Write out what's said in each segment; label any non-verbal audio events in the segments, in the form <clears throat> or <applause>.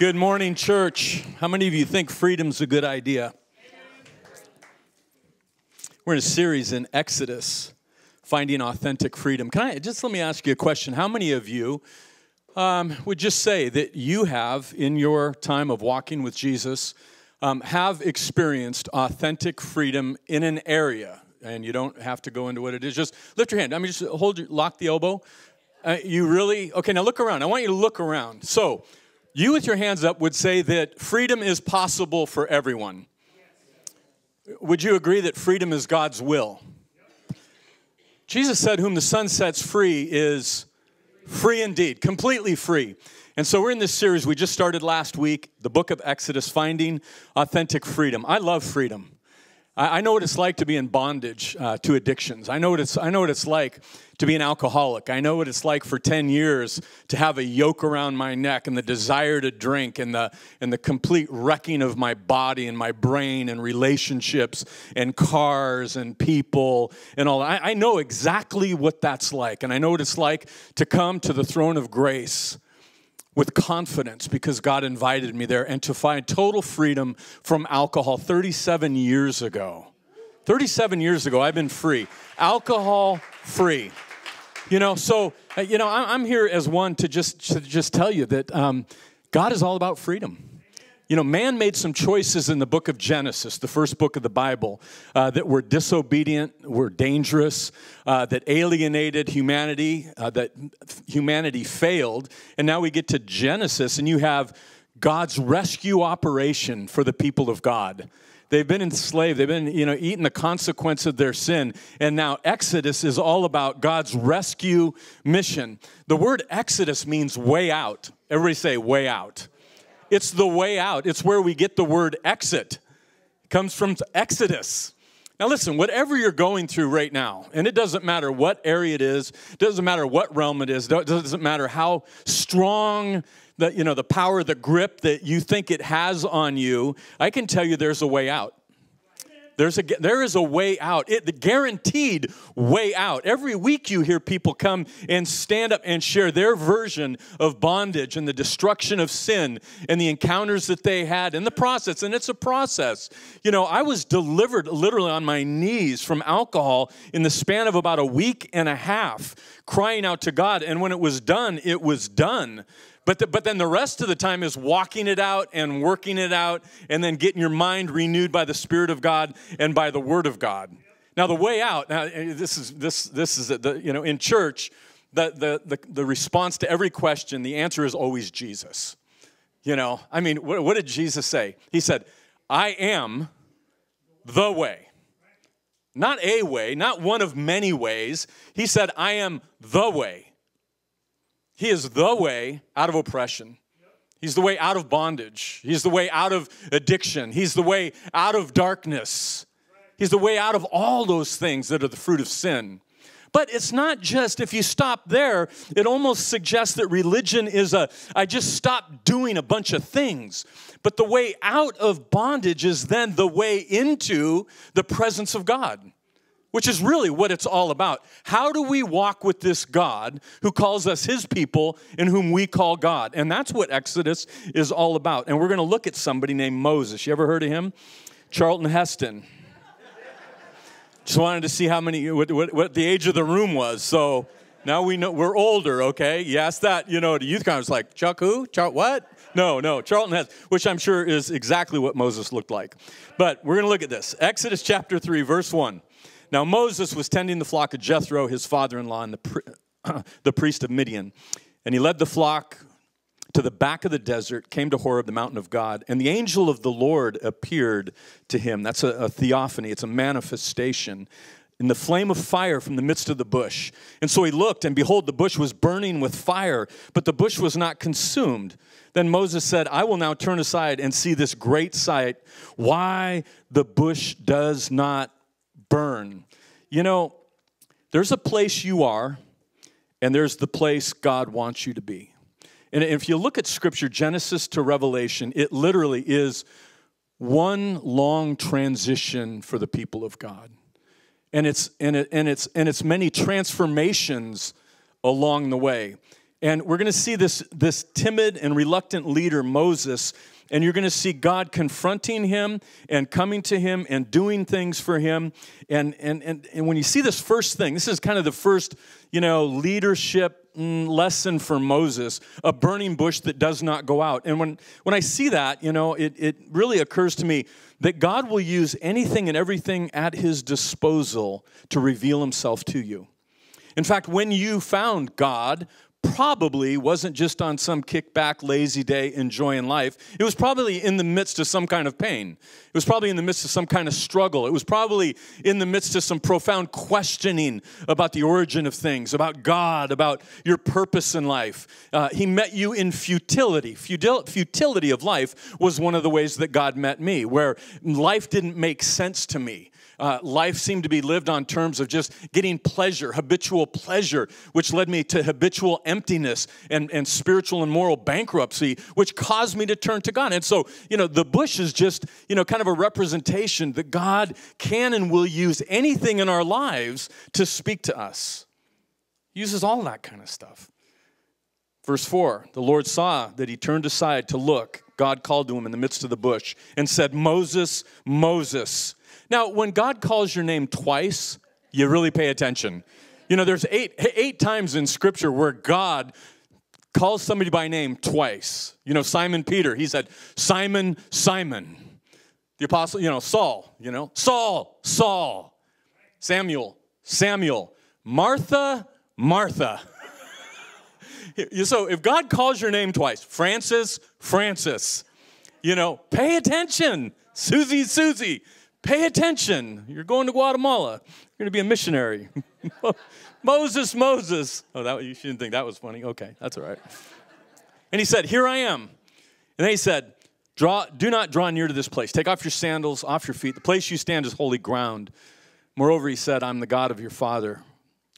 Good morning, church. How many of you think freedom's a good idea? We're in a series in Exodus, finding authentic freedom. Can I just let me ask you a question? How many of you um, would just say that you have, in your time of walking with Jesus, um, have experienced authentic freedom in an area? And you don't have to go into what it is. Just lift your hand. I mean, just hold your, lock the elbow. Uh, you really, okay, now look around. I want you to look around. So, you with your hands up would say that freedom is possible for everyone. Would you agree that freedom is God's will? Jesus said, Whom the Son sets free is free indeed, completely free. And so we're in this series we just started last week, the book of Exodus, Finding Authentic Freedom. I love freedom. I, know what it's like to be in bondage uh, to addictions. I know what it's I know what it's like to be an alcoholic. I know what it's like for 10 years to have a yoke around my neck and the desire to drink and the and the complete wrecking of my body and my brain and relationships and cars and people and all. I, I know exactly what that's like. And I know what it's like to come to the throne of grace with confidence because God invited me there and to find total freedom from alcohol 37 years ago. 37 years ago, I've been free, alcohol free. You know, so, uh, you know, I'm here as one to just, to just tell you that um, God is all about freedom. You know, man made some choices in the book of Genesis, the first book of the Bible, uh, that were disobedient, were dangerous, uh, that alienated humanity, uh, that humanity failed. And now we get to Genesis, and you have God's rescue operation for the people of God. They've been enslaved. They've been, you know, eating the consequence of their sin. And now Exodus is all about God's rescue mission. The word Exodus means way out. Everybody say way out. It's the way out. It's where we get the word exit. It comes from Exodus. Now, listen, whatever you're going through right now, and it doesn't matter what area it is, doesn't matter what realm it is, doesn't matter how strong the, you know, the power, the grip that you think it has on you, I can tell you there's a way out. There's a, there is a way out, it, the guaranteed way out. Every week you hear people come and stand up and share their version of bondage and the destruction of sin and the encounters that they had in the process. And it's a process. You know, I was delivered literally on my knees from alcohol in the span of about a week and a half, crying out to God. And when it was done, it was done. But, the, but then the rest of the time is walking it out and working it out and then getting your mind renewed by the Spirit of God and by the Word of God. Now, the way out, now, eh, this is, this, this is the, you know, in church, the, the, the, the response to every question, the answer is always Jesus. You know, I mean, what, what did Jesus say? He said, I am the way. Not a way, not one of many ways. He said, I am the way. He is the way out of oppression. He's the way out of bondage. He's the way out of addiction. He's the way out of darkness. He's the way out of all those things that are the fruit of sin. But it's not just, if you stop there, it almost suggests that religion is a, I just stop doing a bunch of things. But the way out of bondage is then the way into the presence of God which is really what it's all about. How do we walk with this God who calls us his people and whom we call God? And that's what Exodus is all about. And we're going to look at somebody named Moses. You ever heard of him? Charlton Heston. Just wanted to see how many, what, what, what the age of the room was. So now we know we're older, okay? You that, you know, the youth conference, like, Chuck who? Chuck what? No, no, Charlton Heston, which I'm sure is exactly what Moses looked like. But we're going to look at this. Exodus chapter 3, verse 1. Now, Moses was tending the flock of Jethro, his father in law, and the, <clears throat> the priest of Midian. And he led the flock to the back of the desert, came to Horeb, the mountain of God, and the angel of the Lord appeared to him. That's a, a, theophany, it's a manifestation in the flame of fire from the midst of the bush. And so he looked, and behold, the bush was burning with fire, but the bush was not consumed. Then Moses said, I will now turn aside and see this great sight, why the bush does not burn. You know, there's a place you are, and there's the place God wants you to be. And if you look at Scripture, Genesis to Revelation, it literally is one long transition for the people of God. And it's, and, it, and, it's, and it's many transformations along the way. And we're going to see this, this timid and reluctant leader, Moses, and you're going to see God confronting him and coming to him and doing things for him. And, and, and, and when you see this first thing, this is kind of the first, you know, leadership mm, lesson for Moses, a burning bush that does not go out. And when, when I see that, you know, it, it really occurs to me that God will use anything and everything at his disposal to reveal himself to you. In fact, when you found God, probably wasn't just on some kickback, lazy day enjoying life. It was probably in the midst of some kind of pain. It was probably in the midst of some kind of struggle. It was probably in the midst of some profound questioning about the origin of things, about God, about your purpose in life. Uh, he met you in futility. Futil- futility of life was one of the ways that God met me, where life didn't make sense to me uh, life seemed to be lived on terms of just getting pleasure, habitual pleasure, which led me to habitual emptiness and, and spiritual and moral bankruptcy, which caused me to turn to God. And so, you know, the bush is just, you know, kind of a representation that God can and will use anything in our lives to speak to us. He uses all that kind of stuff. Verse 4 The Lord saw that he turned aside to look. God called to him in the midst of the bush and said, Moses, Moses. Now, when God calls your name twice, you really pay attention. You know, there's eight, eight times in Scripture where God calls somebody by name twice. You know, Simon Peter, he said, Simon, Simon. The apostle, you know, Saul, you know, Saul, Saul. Samuel, Samuel. Martha, Martha. <laughs> so if God calls your name twice, Francis, Francis, you know, pay attention. Susie, Susie. Pay attention. You're going to Guatemala. You're going to be a missionary. <laughs> Moses, Moses. Oh, that you shouldn't think that was funny. Okay, that's all right. And he said, Here I am. And then he said, draw, Do not draw near to this place. Take off your sandals, off your feet. The place you stand is holy ground. Moreover, he said, I'm the God of your father,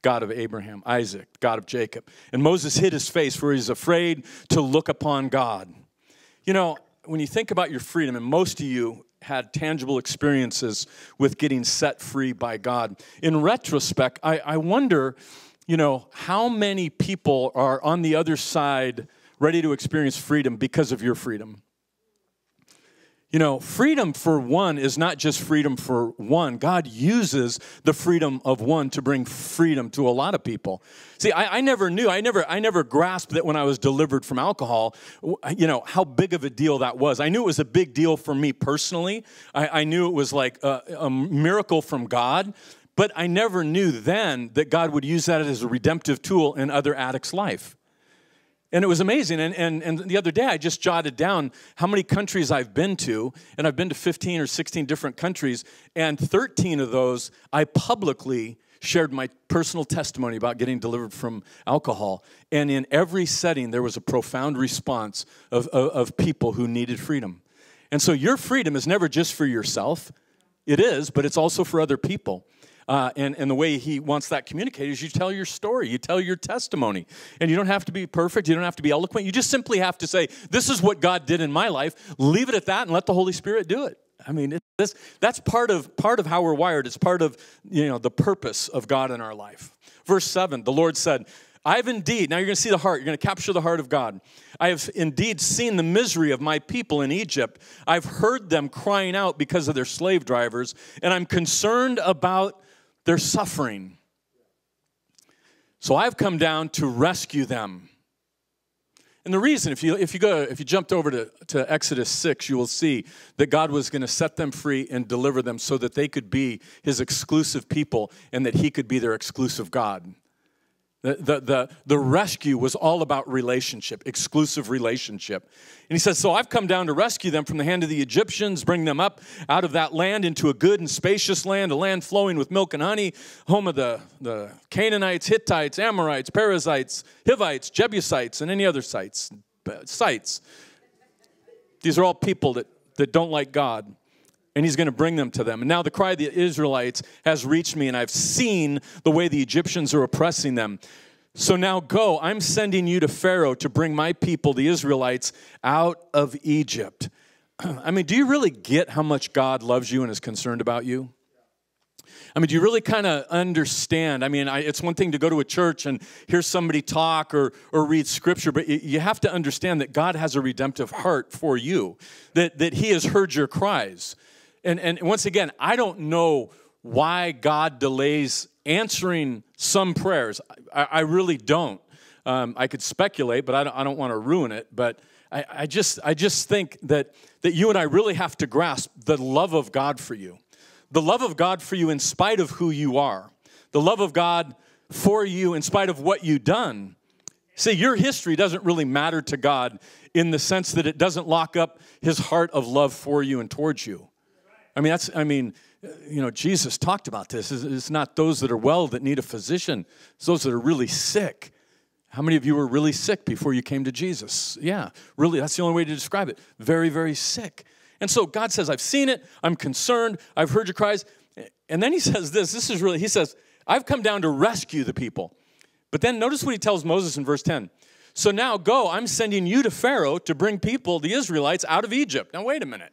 God of Abraham, Isaac, God of Jacob. And Moses hid his face, for he's afraid to look upon God. You know, when you think about your freedom, and most of you had tangible experiences with getting set free by God. In retrospect, I, I wonder, you know, how many people are on the other side ready to experience freedom because of your freedom? You know, freedom for one is not just freedom for one. God uses the freedom of one to bring freedom to a lot of people. See, I, I, never knew, I never, I never grasped that when I was delivered from alcohol, you know, how big of a deal that was. I knew it was a big deal for me personally. I, I knew it was like a, a miracle from God, but I never knew then that God would use that as a redemptive tool in other addicts' life. And it was amazing. And, and, and the other day, I just jotted down how many countries I've been to. And I've been to 15 or 16 different countries. And 13 of those, I publicly shared my personal testimony about getting delivered from alcohol. And in every setting, there was a profound response of, of, of people who needed freedom. And so your freedom is never just for yourself, it is, but it's also for other people. Uh, and, and the way he wants that communicated is you tell your story, you tell your testimony. And you don't have to be perfect, you don't have to be eloquent. You just simply have to say, This is what God did in my life. Leave it at that and let the Holy Spirit do it. I mean, it, this, that's part of, part of how we're wired. It's part of you know, the purpose of God in our life. Verse 7 the Lord said, I have indeed, now you're going to see the heart, you're going to capture the heart of God. I have indeed seen the misery of my people in Egypt. I've heard them crying out because of their slave drivers, and I'm concerned about they're suffering. So I've come down to rescue them. And the reason, if you, if you go, if you jumped over to, to Exodus 6, you will see that God was going to set them free and deliver them so that they could be his exclusive people and that he could be their exclusive God. The, the, the, the, rescue was all about relationship, exclusive relationship. And he says, So I've come down to rescue them from the hand of the Egyptians, bring them up out of that land into a good and spacious land, a land flowing with milk and honey, home of the, the Canaanites, Hittites, Amorites, Perizzites, Hivites, Jebusites, and any other sites. sites. These are all people that, that don't like God and he's going to bring them to them. And now the cry of the Israelites has reached me, and I've seen the way the Egyptians are oppressing them. So now go, I'm sending you to Pharaoh to bring my people, the Israelites, out of Egypt. <clears throat> I mean, do you really get how much God loves you and is concerned about you? I mean, do you really kind of understand? I mean, I, it's one thing to go to a church and hear somebody talk or, or read scripture, but you have to understand that God has a redemptive heart for you, that, that He has heard your cries. And, and once again, I don't know why God delays answering some prayers. I, I really don't. Um, I could speculate, but I don't, don't want to ruin it. But I, I, just, I just think that, that you and I really have to grasp the love of God for you the love of God for you in spite of who you are, the love of God for you in spite of what you've done. See, your history doesn't really matter to God in the sense that it doesn't lock up his heart of love for you and towards you. I mean, that's, I mean, you know, Jesus talked about this. It's not those that are well that need a physician, it's those that are really sick. How many of you were really sick before you came to Jesus? Yeah, really, that's the only way to describe it. Very, very sick. And so God says, I've seen it, I'm concerned, I've heard your cries. And then he says this this is really, he says, I've come down to rescue the people. But then notice what he tells Moses in verse 10. So now go, I'm sending you to Pharaoh to bring people, the Israelites, out of Egypt. Now, wait a minute.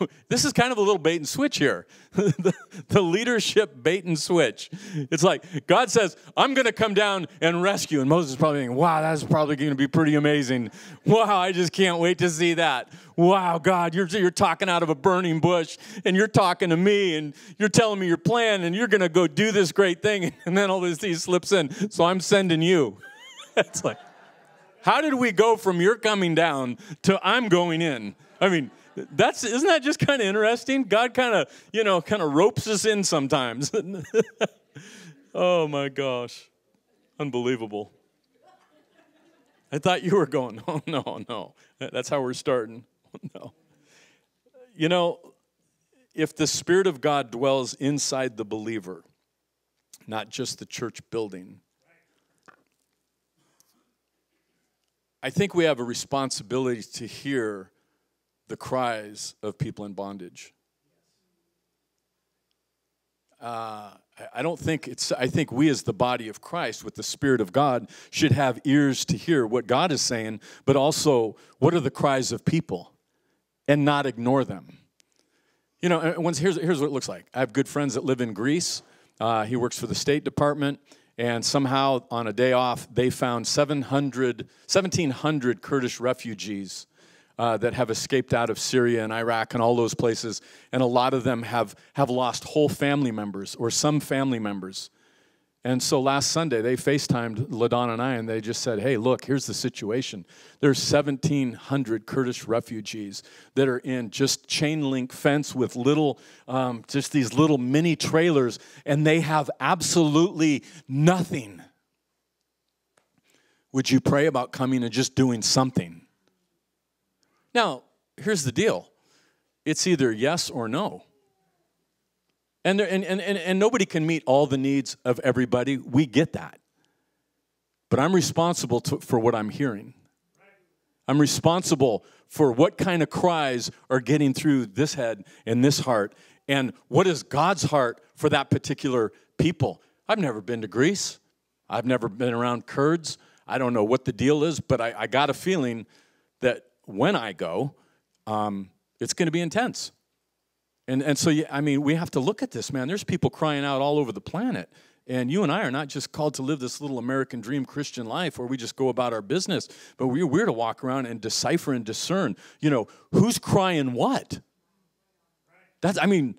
<laughs> this is kind of a little bait and switch here. <laughs> the, the, leadership bait and switch. It's like God says, I'm going to come down and rescue. And Moses is probably thinking, wow, that's probably going to be pretty amazing. Wow, I just can't wait to see that. Wow, God, you're, you're talking out of a burning bush and you're talking to me and you're telling me your plan and you're going to go do this great thing. <laughs> And then all this he slips in. So I'm sending you. it's like, how did we go from you're coming down to I'm going in? I mean, that's isn't that just kind of interesting? God kind of, you know, kind of ropes us in sometimes. <laughs> oh my gosh. Unbelievable. I thought you were going, <laughs> oh no, no. That's how we're starting. <laughs> no. You know, if the Spirit of God dwells inside the believer, not just the church building, I think we have a responsibility to hear the cries of people in bondage. Uh, I don't think it's, I think we as the body of Christ with the Spirit of God should have ears to hear what God is saying, but also what are the cries of people and not ignore them. You know, once, here's, here's what it looks like. I have good friends that live in Greece. Uh, he works for the State Department, and somehow on a day off, they found 700, 1,700 Kurdish refugees uh, that have escaped out of Syria and Iraq and all those places, and a lot of them have, have lost whole family members or some family members. And so last Sunday, they FaceTimed LaDonna and I, and they just said, Hey, look, here's the situation. There's 1,700 Kurdish refugees that are in just chain link fence with little, um, just these little mini trailers, and they have absolutely nothing. Would you pray about coming and just doing something? Now, here's the deal it's either yes or no. And, there, and, and, and, and nobody can meet all the needs of everybody. We get that. But I'm responsible to, for what I'm hearing. I'm responsible for what kind of cries are getting through this head and this heart, and what is God's heart for that particular people. I've never been to Greece. I've never been around Kurds. I don't know what the deal is, but I, I got a feeling that when I go, um, it's going to be intense. And, and so, yeah, I mean, we have to look at this, man. There's people crying out all over the planet. And you and I are not just called to live this little American dream Christian life where we just go about our business, but we're, we're to walk around and decipher and discern, you know, who's crying what? That's, I mean,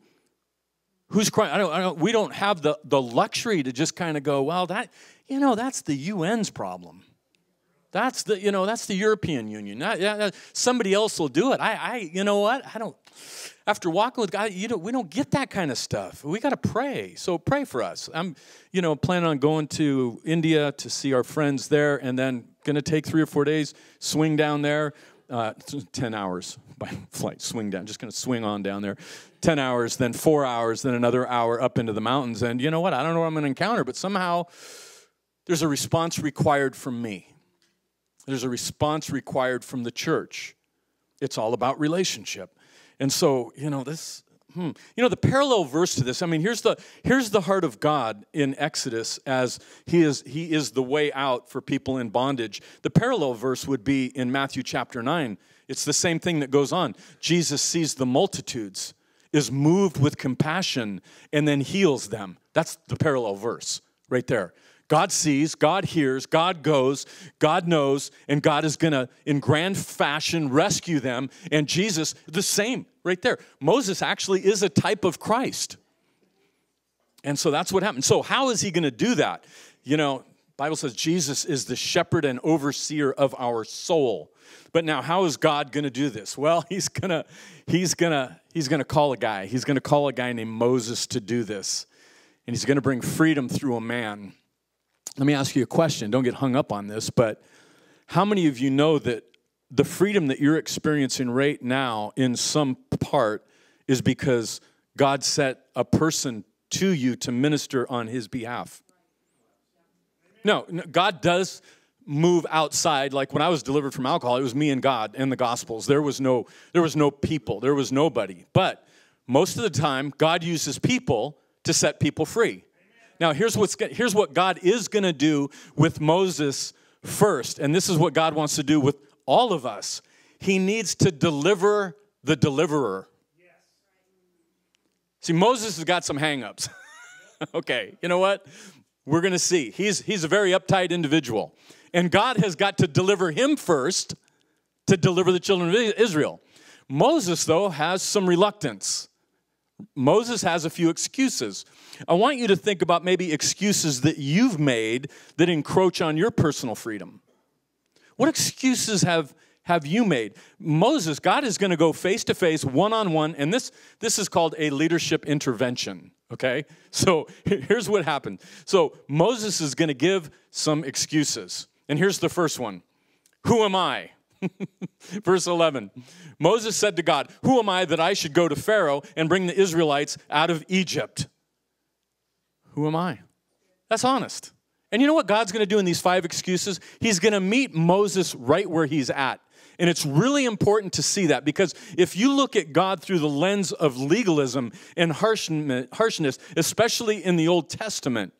who's crying? I don't, I don't, we don't have the, the luxury to just kind of go, well, that, you know, that's the UN's problem. That's the, you know, that's the European Union. somebody else will do it. I, I, you know what? I don't, after walking with God, you don't, we don't get that kind of stuff. We got to pray. So pray for us. I'm, you know, planning on going to India to see our friends there and then going to take three or four days, swing down there, uh, <laughs> 10 hours by <laughs> flight, swing down, just going to swing on down there. 10 hours, then four hours, then another hour up into the mountains. And you know what? I don't know what I'm going to encounter, but somehow there's a response required from me. There's a response required from the church. It's all about relationship. And so, you know, this, hmm. you know, the parallel verse to this, I mean, here's the, here's the heart of God in Exodus as he is, he is the way out for people in bondage. The parallel verse would be in Matthew chapter 9. It's the same thing that goes on. Jesus sees the multitudes is moved with compassion and then heals them. That's the parallel verse right there. God sees, God hears, God goes, God knows, and God is gonna, in grand fashion, rescue them. And Jesus, the same right there. Moses actually is a type of Christ. And so that's what happened. So, how is he gonna do that? You know, Bible says Jesus is the shepherd and overseer of our soul. But now how is God going to do this? Well, <laughs> he's going to he's going to he's going to call a guy. He's going to call a guy named Moses to do this. And he's going to bring freedom through a man. Let me ask you a question. Don't get hung up on this, but how many of you know that the freedom that you're experiencing right now in some part is because God set a person to you to minister on his behalf? No, God does move outside. Like when i was delivered from alcohol it was me and god and the gospels. There was no there was no people. There was nobody. But most of the time god uses people to set people free now here's what's here's what god is going to do with moses first and this is what god wants to do with all of us he needs to deliver the deliverer see moses has got some hangups <laughs> okay you know what we're going to see. He's, he's a very uptight individual. And God has got to deliver him first to deliver the children of Israel. Moses, though, has some reluctance. Moses has a few excuses. I want you to think about maybe excuses that you've made that encroach on your personal freedom. What excuses have, have you made? Moses, God is going to go face to face, one on one, and this, this is called a leadership intervention okay? So here's what happened. So Moses is going to give some excuses. And here's the first one Who am I? <laughs> Verse 11 Moses said to God, Who am I that I should go to Pharaoh and bring the Israelites out of Egypt? Who am I? That's honest. And you know what God's going to do in these five excuses? He's going to meet Moses right where he's at. And it's really important to see that because if you look at God through the lens of legalism and harshness, especially in the Old Testament,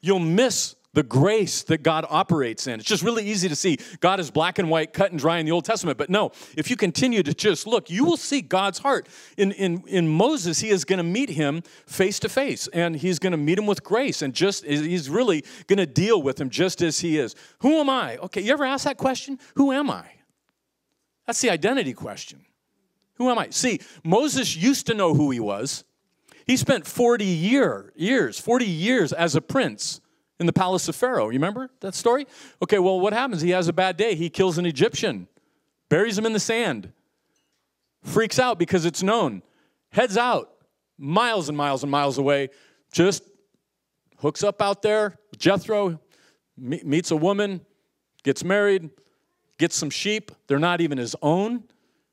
you'll miss the grace that God operates in. It's just really easy to see God is black and white, cut and dry in the Old Testament. But no, if you continue to just look, you will see God's heart. In, in, in Moses, he is going to meet him face to face, and he's going to meet him with grace, and just he's really going to deal with him just as he is. Who am I? Okay, you ever ask that question? Who am I? That's the identity question. Who am I? See, Moses used to know who he was. He spent 40 year, years, 40 years as a prince in the palace of Pharaoh. You remember that story? Okay, well, what happens? He has a bad day. He kills an Egyptian, buries him in the sand, freaks out because it's known, heads out miles and miles and miles away, just hooks up out there. Jethro meets a woman, gets married, gets some sheep. They're not even his own,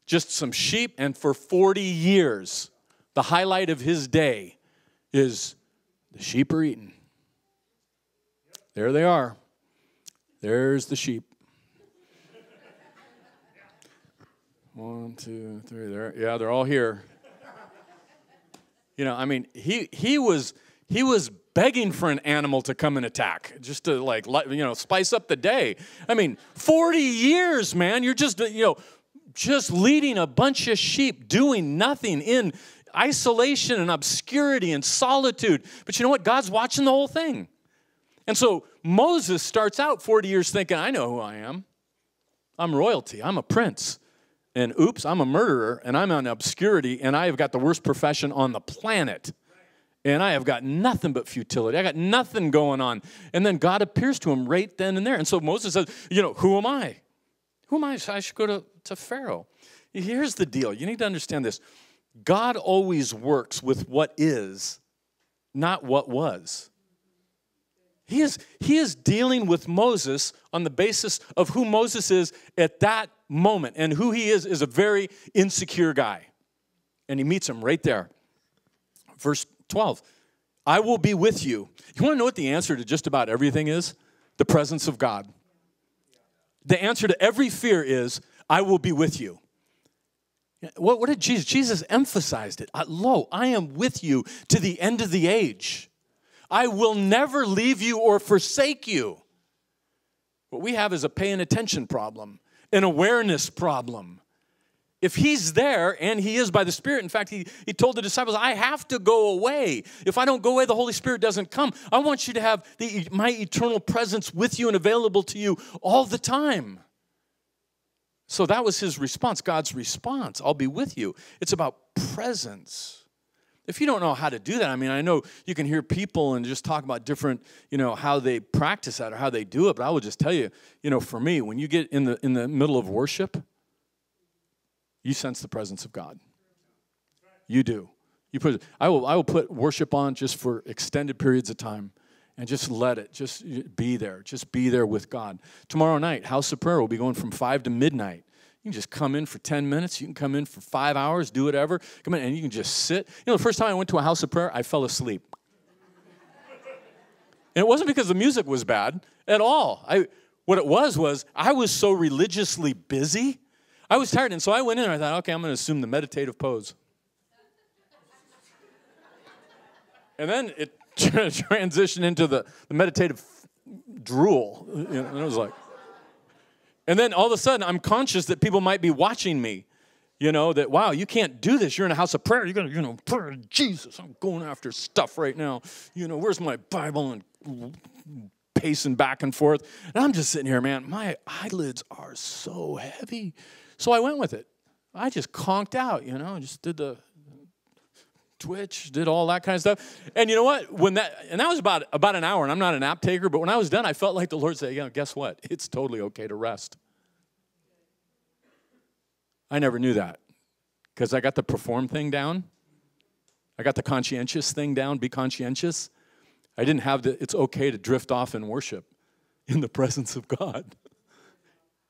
just some sheep. And for 40 years, the highlight of his day is the sheep are eaten. There they are. There's the sheep. One, two, three. There, yeah, they're all here. You know, I mean, he he was he was begging for an animal to come and attack, just to like, you know, spice up the day. I mean, 40 years, man, you're just, you know, just leading a bunch of sheep, doing nothing in isolation and obscurity and solitude. But you know what? God's watching the whole thing. And so Moses starts out 40 years thinking, I know who I am. I'm royalty, I'm a prince. And oops, I'm a murderer and I'm in obscurity and I have got the worst profession on the planet and I have got nothing but futility. I got nothing going on. And then God appears to him right then and there. And so Moses says, You know, who am I? Who am I? I should go to, to Pharaoh. Here's the deal you need to understand this God always works with what is, not what was. He is, he is dealing with Moses on the basis of who Moses is at that moment. And who he is is a very insecure guy. And he meets him right there. Verse 12. I will be with you. You want to know what the answer to just about everything is? The presence of God. The answer to every fear is, I will be with you. What, what did Jesus? Jesus emphasized it. Lo, I am with you to the end of the age. I will never leave you or forsake you. What we have is a paying attention problem, an awareness problem. if he's there and he is by the spirit in fact he, he told the disciples i have to go away. If i don't go away the holy spirit doesn't come. I want you to have the, my eternal presence with you and available to you all the time. So that was his response god's response i'll be with you. It's about presence if you don't know how to do that i mean i know you can hear people and just talk about different you know how they practice that or how they do it but i will just tell you you know for me when you get in the in the middle of worship you sense the presence of God. You do. You put I will I will put worship on just for extended periods of time and just let it just be there. Just be there with God. Tomorrow night, House of Prayer will be going from 5 to midnight. You can just come in for 10 minutes. You can come in for five hours, do whatever. Come in and you can just sit. You know, the first time I went to a house of prayer, I fell asleep. and it wasn't because the music was bad at all. I, what it was was I was so religiously busy I was tired, and so I went in and I thought, okay, I'm going to assume the meditative pose. and then it <laughs> transitioned into the, the meditative drool. You know, and it was like, and then all of a sudden, I'm conscious that people might be watching me. You know, that, wow, you can't do this. You're in a house of prayer. You're going to, you know, pray to Jesus. I'm going after stuff right now. You know, where's my Bible? And pacing back and forth. And I'm just sitting here, man, my eyelids are so heavy. So I went with it. I just conked out, you know, just did the twitch, did all that kind of stuff. And you know what? When that and that was about about an hour, and I'm not an nap taker, but when I was done, I felt like the Lord said, you know, guess what? It's totally okay to rest. I never knew that. Because I got the perform thing down. I got the conscientious thing down, be conscientious. I didn't have the it's okay to drift off in worship in the <laughs> presence of God.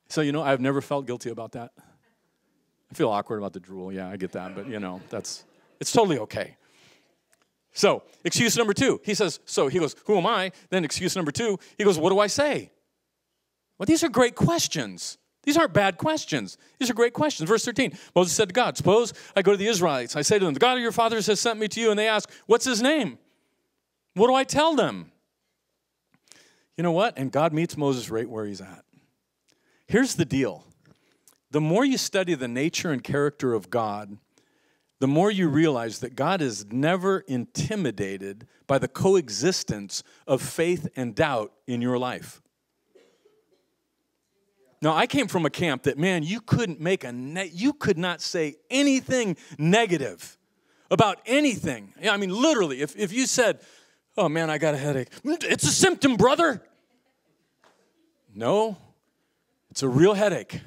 So, you know, I've never felt guilty about that. I feel awkward about the drool. Yeah, I get that. But, you know, that's, it's totally okay. So, excuse number two. He says, so he goes, who am I? Then excuse number two, he goes, what do I say? Well, these are great questions. These aren't bad questions. These are great questions. Verse 13 Moses said to God, Suppose I go to the Israelites. I say to them, The God of your fathers has sent me to you. And they ask, What's his name? What do I tell them? You know what? And God meets Moses right where he's at. Here's the deal the more you study the nature and character of God, the more you realize that God is never intimidated by the coexistence of faith and doubt in your life. Now, I came from a camp that, man, you couldn't make a, you could not say anything negative about anything. I mean, literally, if, if you said, oh man, I got a headache, it's a symptom, brother. No, it's a real headache.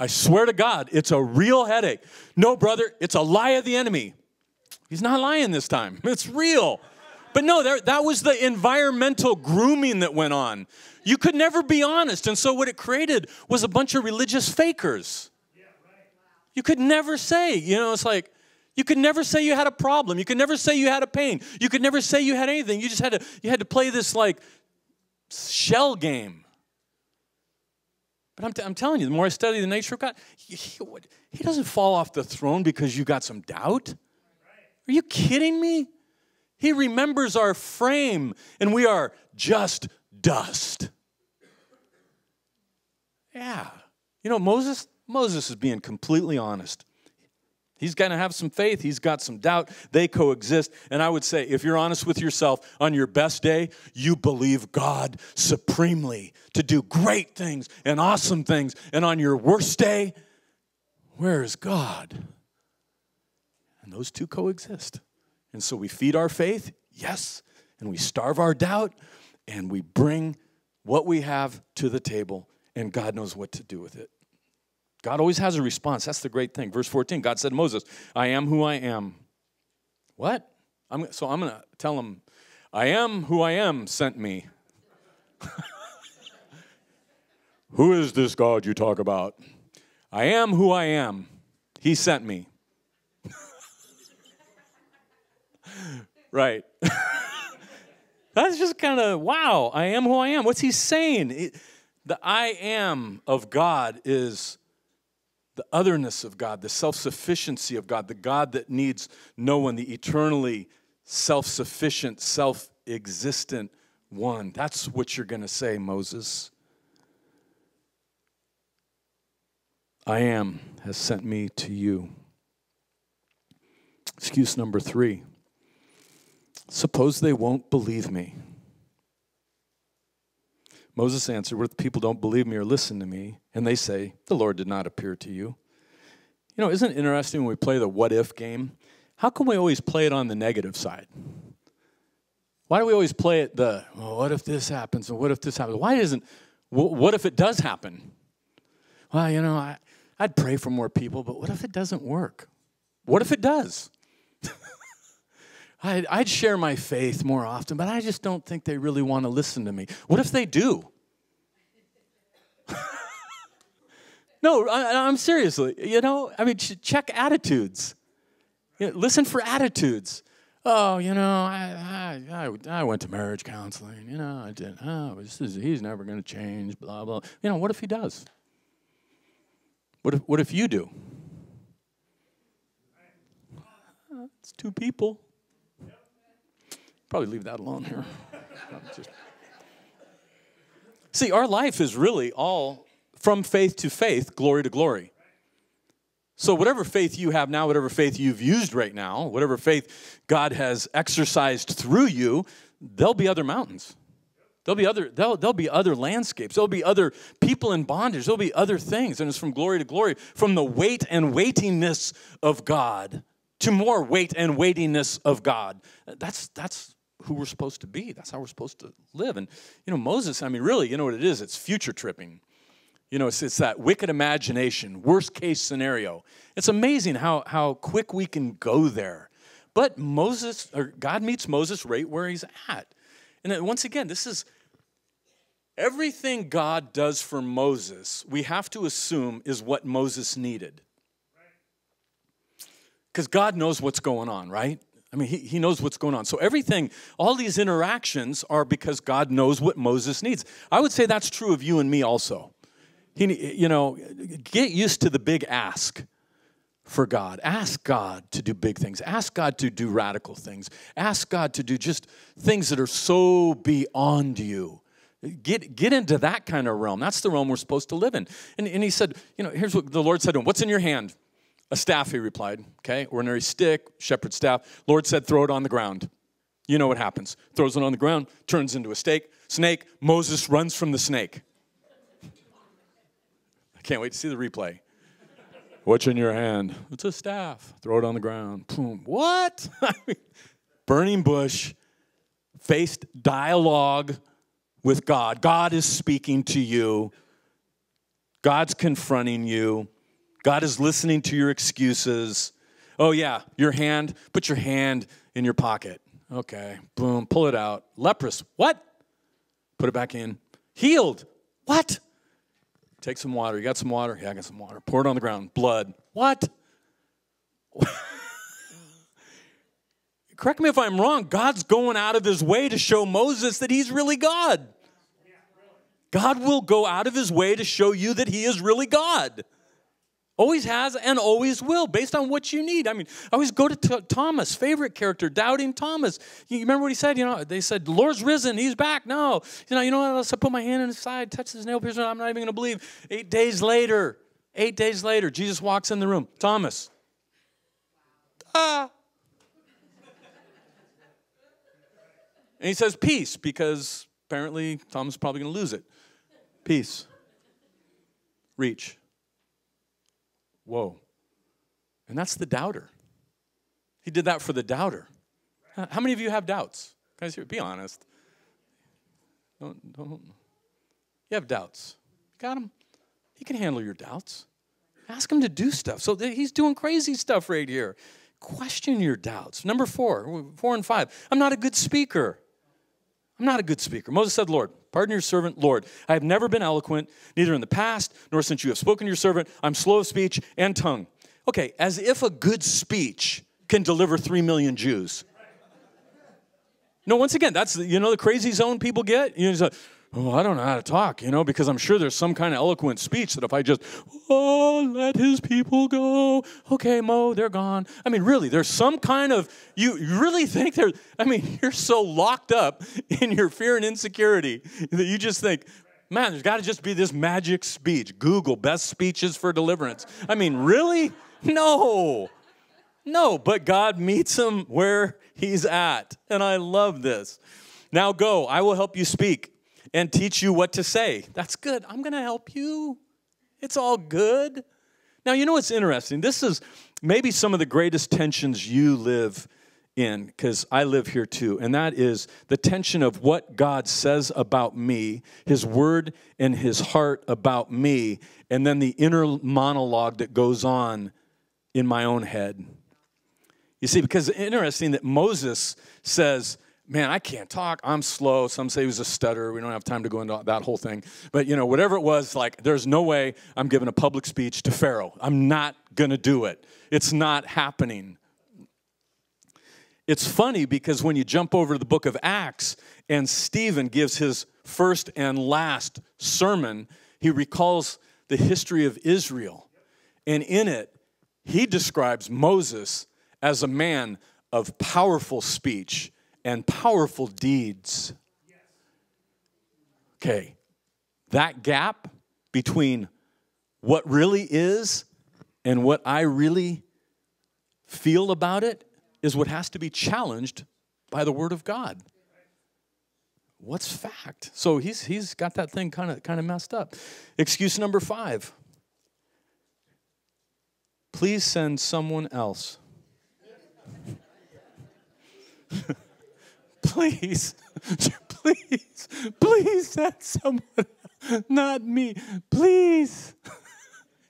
I swear to God, it's a real headache. No, brother, it's a lie of the enemy. He's not lying this time, <laughs> it's real. But no, there, that was the environmental grooming that went on. You could never be honest. And so what it created was a bunch of religious fakers. You could never say, you know, it's like, you could never say you had a problem. You could never say you had a pain. You could never say you had anything. You just had to, you had to play this like shell game. But I'm, t- I'm telling you, the more I study the nature of God, he, he, he doesn't fall off the throne because you got some doubt. Are you kidding me? He remembers our frame, and we are just dust. Yeah. You know, Moses, Moses is being completely honest. He's going to have some faith. He's got some doubt. They coexist. And I would say, if you're honest with yourself, on your best day, you believe God supremely to do great things and awesome things. And on your worst day, where is God? And those two coexist. And so we feed our faith, yes, and we starve our doubt, and we bring what we have to the table, and God knows what to do with it. God always has a response. That's the great thing. Verse 14 God said to Moses, I am who I am. What? I'm, so I'm going to tell him, I am who I am sent me. <laughs> who is this God you talk about? I am who I am. He sent me. <laughs> right. <laughs> That's just kind of wow. I am who I am. What's he saying? It, the I am of God is the otherness of God, the self sufficiency of God, the God that needs no one, the eternally self sufficient, self existent one. That's what you're going to say, Moses. I am has sent me to you. Excuse number three. Suppose they won't believe me. Moses answered, What if people don't believe me or listen to me? And they say, The Lord did not appear to you. You know, isn't it interesting when we play the what if game? How can we always play it on the negative side? Why do we always play it the, well, what if this happens and what if this happens? Why isn't, what if it does happen? Well, you know, I, I'd pray for more people, but what if it doesn't work? What if it does? I'd, I'd share my faith more often, but I just don't think they really want to listen to me. What if they do? <laughs> no, I, am seriously. You know, I mean, check attitudes. You know, listen for attitudes. Oh, you know, I, I, I, went to marriage counseling. You know, I did. Oh, is, he's never going to change. Blah blah. You know, what if he does? What if, what if you do? It's two people. Probably leave that alone here. Just... See, our life is really all from faith to faith, glory to glory. So, whatever faith you have now, whatever faith you've used right now, whatever faith God has exercised through you, there'll be other mountains. There'll be other, there'll, there'll be other landscapes. There'll be other people in bondage. There'll be other things. And it's from glory to glory, from the weight and weightiness of God to more weight and weightiness of God. That's, that's who we're supposed to be. That's how we're supposed to live. And, you know, Moses, I mean, really, you know what it is? It's future tripping. You know, it's, it's that wicked imagination, worst case scenario. It's amazing how, how quick we can go there. But Moses, or God meets Moses right where he's at. And then once again, this is everything God does for Moses, we have to assume is what Moses needed. Because God knows what's going on, right? I mean, he, he knows what's going on. So everything, all these interactions are because God knows what Moses needs. I would say that's true of you and me also. He, you know, get used to the big ask for God. Ask God to do big things. Ask God to do radical things. Ask God to do just things that are so beyond you. Get, get into that kind of realm. That's the realm we're supposed to live in. And, and he said, you know, here's what the Lord said to him What's in your hand? A staff, he replied. Okay, ordinary stick, shepherd's staff. Lord said, throw it on the ground. You know what happens. Throws it on the ground, turns into a stake, Snake, Moses runs from the snake. I can't wait to see the replay. What's in your hand? It's a staff. Throw it on the ground. Boom. What? <laughs> Burning bush, faced dialogue with God. God is speaking to you. God's confronting you. God is listening to your excuses. Oh, yeah, your hand, put your hand in your pocket. Okay, boom, pull it out. Leprous, what? Put it back in. Healed, what? Take some water. You got some water? Yeah, I got some water. Pour it on the ground. Blood, what? <laughs> Correct me if I'm wrong. God's going out of his way to show Moses that he's really God. God will go out of his way to show you that he is really God. Always has and always will, based on what you need. I mean, I always go to T- Thomas, favorite character, doubting Thomas. You remember what he said? You know, they said, Lord's risen, he's back. No. You know, you know what? I put my hand in his side, touch his nail piercer, I'm not even going to believe. Eight days later, eight days later, Jesus walks in the room. Thomas. Ah. And he says, Peace, because apparently Thomas is probably going to lose it. Peace. Reach. Whoa. And that's the doubter. He did that for the doubter. How many of you have doubts? Guys, here, be honest. Don't, don't. You have doubts. You got him? He can handle your doubts. Ask him to do stuff. So he's doing crazy stuff right here. Question your doubts. Number four, four and five. I'm not a good speaker. I'm not a good speaker. Moses said, Lord, pardon your servant, Lord. I have never been eloquent, neither in the past nor since you have spoken to your servant. I'm slow of speech and tongue. Okay, as if a good speech can deliver three million Jews. No, once again, that's you know the crazy zone people get. You know, oh, I don't know how to talk, you know, because I'm sure there's some kind of eloquent speech that if I just, oh, let his people go. Okay, Mo, they're gone. I mean, really, there's some kind of, you really think there, I mean, <laughs> you're so locked up in your fear and insecurity that you just think, Man, there's got to just be this magic speech. Google best speeches for deliverance. I mean, really? No. No, but God meets him where he's at. And I love this. Now go, I will help you speak and teach you what to say. That's good. I'm going to help you. It's all good. Now, you know what's interesting? This is maybe some of the greatest tensions you live in, because I live here too, and that is the tension of what God says about me, His word and His heart about me, and then the inner monologue that goes on in my own head. You see, because it's interesting that Moses says, man, I can't talk. I'm slow. Some say he was a stutter. We don't have time to go into that whole thing. But, you know, whatever it was, like, there's no way I'm giving a public speech to Pharaoh. I'm not going to do it. It's not happening. It's funny because when you jump over to the book of Acts and Stephen gives his first and last sermon, he recalls the history of Israel. And in it, he describes Moses as a man of powerful speech and powerful deeds. Okay, that gap between what really is and what I really feel about it is what has to be challenged by the Word of God. What's fact? So he's, he's got that thing kind of kind of messed up. Excuse number five. Please send someone else. <laughs> <laughs> please, please, please send someone, not me. Please. <laughs>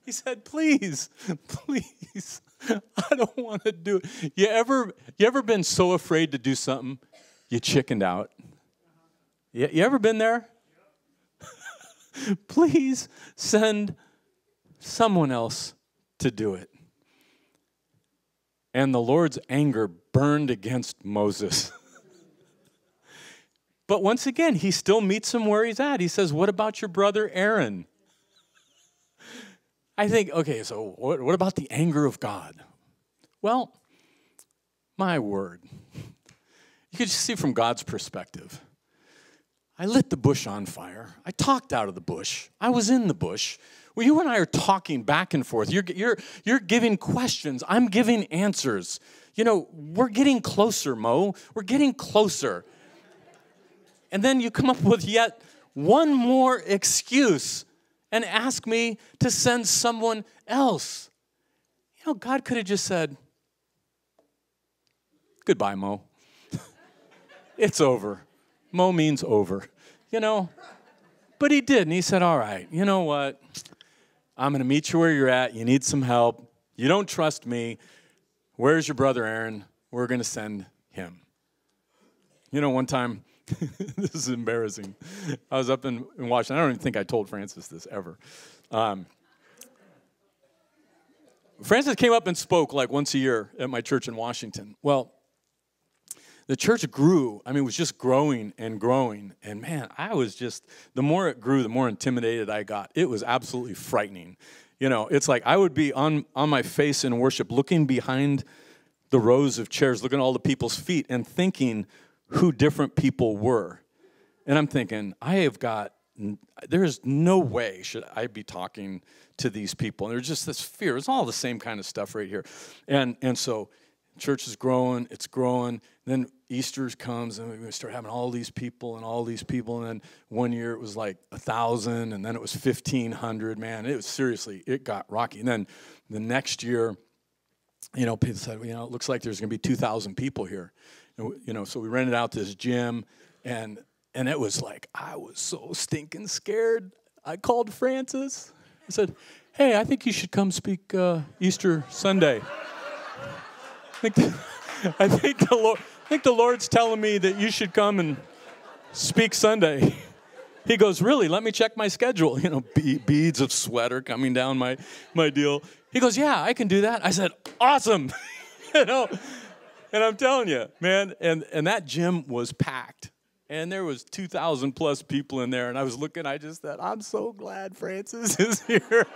He said, please, please. I don't want to do it. You ever, you ever been so afraid to do something, you chickened out? You, you ever been there? <laughs> please send someone else to do it. And the Lord's anger burned against Moses. But once again, he still meets him where he's at. He says, What about your brother Aaron? I think, okay, so what, what about the anger of God? Well, my word. You could see from God's perspective. I lit the bush on fire. I talked out of the bush. I was in the bush. Well, you and I are talking back and forth. You're, you're, you're giving questions. I'm giving answers. You know, we're getting closer, Mo. We're getting closer. And then you come up with yet one more excuse and ask me to send someone else. You know, God could have just said, Goodbye, Mo. <laughs> it's over. Mo means over, you know? But he did, and he said, All right, you know what? I'm going to meet you where you're at. You need some help. You don't trust me. Where's your brother Aaron? We're going to send him. You know, one time, <laughs> this is embarrassing. I was up in, in, Washington. I don't even think I told Francis this ever. Um, Francis came up and spoke like once a year at my church in Washington. Well, the church grew. I mean, it was just growing and growing. And man, I was just, the more it grew, the more intimidated I got. It was absolutely frightening. You know, it's like I would be on, on my face in worship, looking behind the rows of chairs, looking at all the people's feet, and thinking, who different people were. And I'm thinking, I have got, there is no way should I be talking to these people. And there's just this fear. It's all the same kind of stuff right here. And, and so church is growing, it's growing. Then Easter comes and we start having all these people and all these people. And then one year it was like a thousand and then it was 1500. Man, it was seriously, it got rocky. And then the next year, you know, people said, you know, it looks like there's going to be 2,000 people here you know, so we rented out this gym, and and it was like I was so stinking scared. I called Francis. I said, "Hey, I think you should come speak uh, Easter Sunday." I think, the, <laughs> I think the Lord, I think the Lord's telling me that you should come and speak Sunday. He goes, really? Let me check my schedule. You know, be- beads of sweat are coming down my my deal. He goes, yeah, I can do that. I said, awesome. <laughs> you know, and I'm telling you, man, and, and that gym was packed. And there was 2,000 plus people in there. And I was looking, I just thought, I'm so glad Francis <laughs> is here.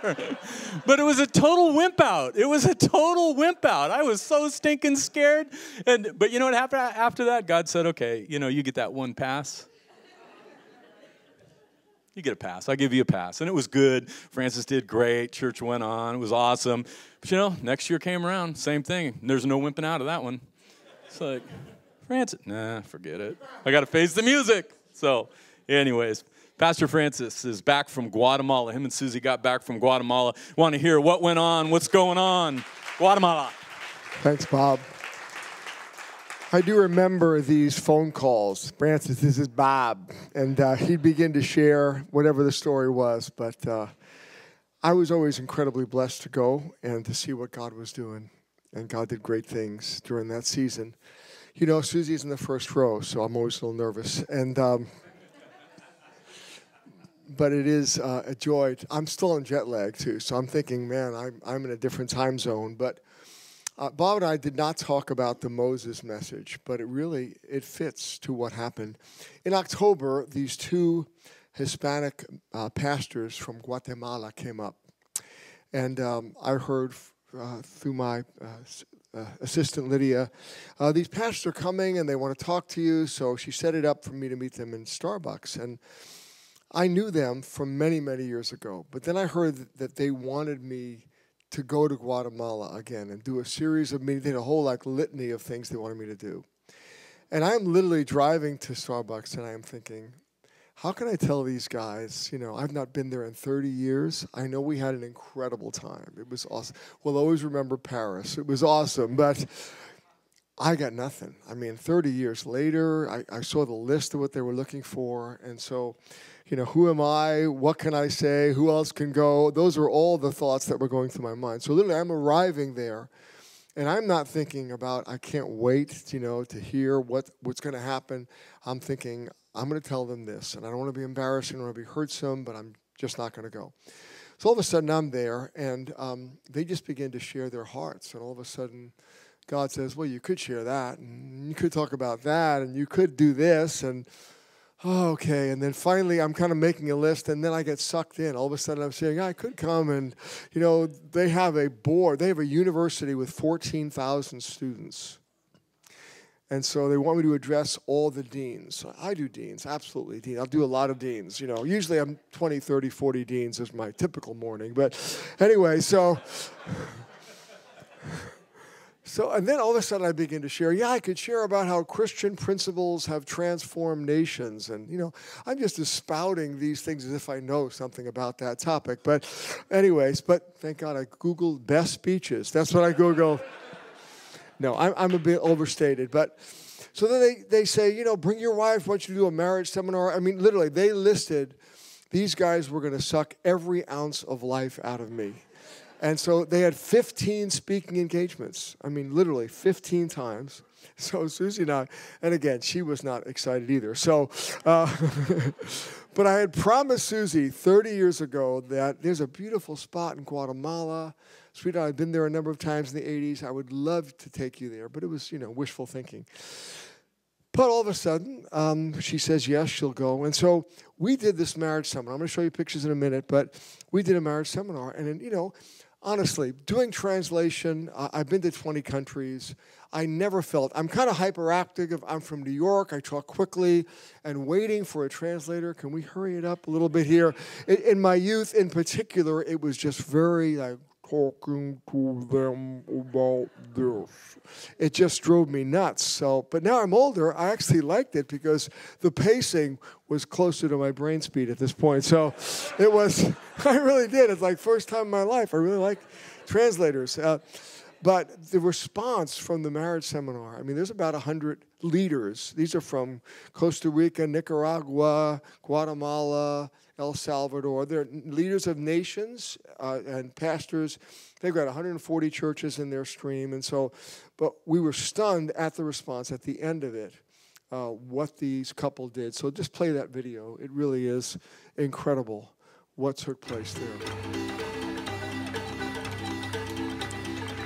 but it was a total wimp out. It was a total wimp out. I was so stinking scared. And But you know what happened after that? God said, okay, you know, you get that one pass. you get a pass. I'll give you a pass. And it was good. Francis did great. Church went on. It was awesome. But you know, next year came around, same thing. There's no wimping out of that one. It's like, Francis, nah, forget it. I got to face the music. So, anyways, Pastor Francis is back from Guatemala. Him and Susie got back from Guatemala. Want to hear what went on, what's going on? Guatemala. Thanks, Bob. I do remember these phone calls. Francis, this is Bob. And uh, he'd begin to share whatever the story was. But uh, I was always incredibly blessed to go and to see what God was doing. And God did great things during that season. You know, Susie's in the first row, so I'm always a little nervous. And. Um, but it is uh, a joy. I'm still in jet lag too, so I'm thinking, man, I'm, I'm in a different time zone. But uh, Bob and I did not talk about the Moses message, but it really it fits to what happened. In October, these two Hispanic uh, pastors from Guatemala came up, and um, I heard uh, through my uh, uh, assistant Lydia, uh, these pastors are coming and they want to talk to you. So she set it up for me to meet them in Starbucks, and I knew them from many many years ago. But then I heard that they wanted me to go to Guatemala again and do a series of meetings, a whole like litany of things they wanted me to do. And I'm literally driving to Starbucks and I am thinking, how can I tell these guys, you know, I've not been there in 30 years. I know we had an incredible time. It was awesome. We'll always remember Paris. It was awesome, but I got nothing. I mean, 30 years later, I, I saw the list of what they were looking for. And so you know, who am I? What can I say? Who else can go? Those are all the thoughts that were going through my mind. So literally, I'm arriving there, and I'm not thinking about I can't wait, you know, to hear what what's going to happen. I'm thinking I'm going to tell them this, and I don't want to be want to be hurtsome, but I'm just not going to go. So all of a sudden, I'm there, and um, they just begin to share their hearts, and all of a sudden. God says, Well, you could share that, and you could talk about that, and you could do this. And oh, okay. And then finally, I'm kind of making a list, and then I get sucked in. All of a sudden, I'm saying, I could come, and, you know, they have a board, they have a university with 14,000 students. And so they want me to address all the deans. I do deans, absolutely dean. I'll do a lot of deans. You know, usually I'm 20, 30, 40 deans is my typical morning. But anyway, so so, and then all of a sudden I begin to share, yeah, I could share about how Christian principles have transformed nations. And, you know, I'm just spouting these things as if I know something about that topic. But, anyways, but thank God I Googled best speeches. That's what I Google. No, I'm, I'm a bit overstated. But, so then they, they say, you know, bring your wife, want you do a marriage seminar. I mean, literally, they listed these guys were going to suck every ounce of life out of me. And so they had 15 speaking engagements. I mean, literally 15 times. <laughs> So Susie and I, and again, she was not excited either. So, uh, <laughs> but I had promised Susie 30 years ago that there's a beautiful spot in Guatemala. Sweetheart, I've been there a number of times in the 80s. I would love to take you there. But it was, you know, wishful thinking. But all of a sudden, um, she says yes, she'll go. And so we did this marriage seminar. I'm going to show you pictures in a minute, but we did a marriage seminar. And, you know, honestly, doing translation, uh, I've been to 20 countries. I never felt, I'm kind of hyperactive. I'm from New York. I talk quickly and waiting for a translator. Can we hurry it up a little bit here? In, in my youth, in particular, it was just very like talking to them about this. It just drove me nuts. So, but now I'm older, I actually liked it because the pacing was closer to my brain speed at this point. So, it was. <laughs> I really did. It's like first time in my life. I really like translators. Uh, but the response from the marriage seminar, I mean, there's about 100 leaders. These are from Costa Rica, Nicaragua, Guatemala, El Salvador. They're leaders of nations uh, and pastors. They've got 140 churches in their stream. And so, but we were stunned at the response at the end of it, uh, what these couple did. So just play that video. It really is incredible what took place there.